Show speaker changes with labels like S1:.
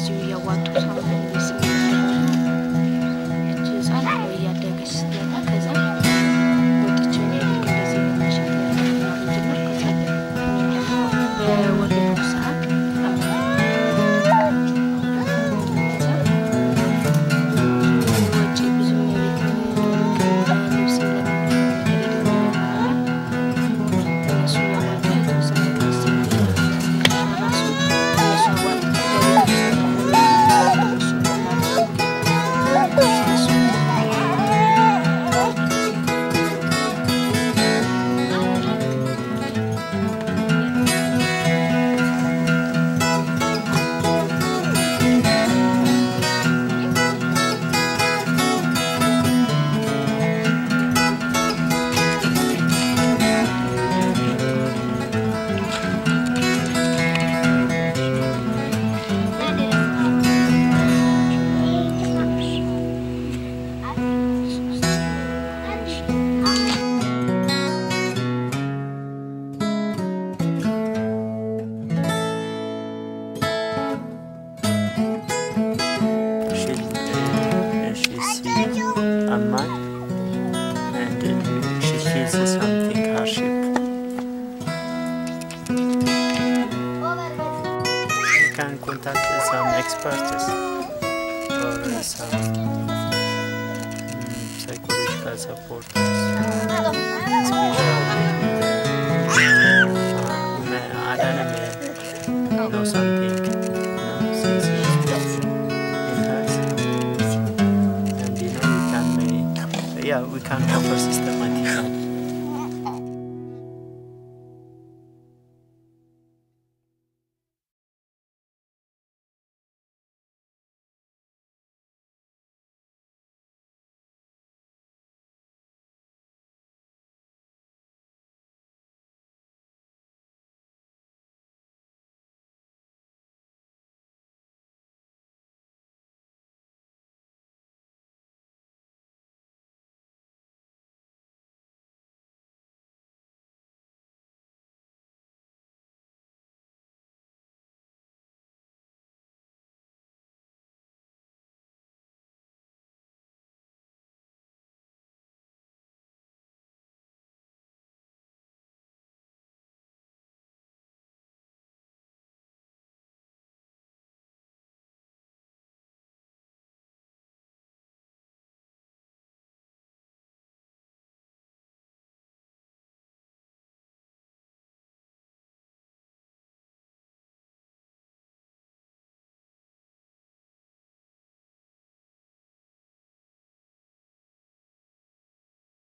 S1: as you year 1 2000 can contact some experts or some mm, psychological support. Something. Yeah, we can offer systematic help.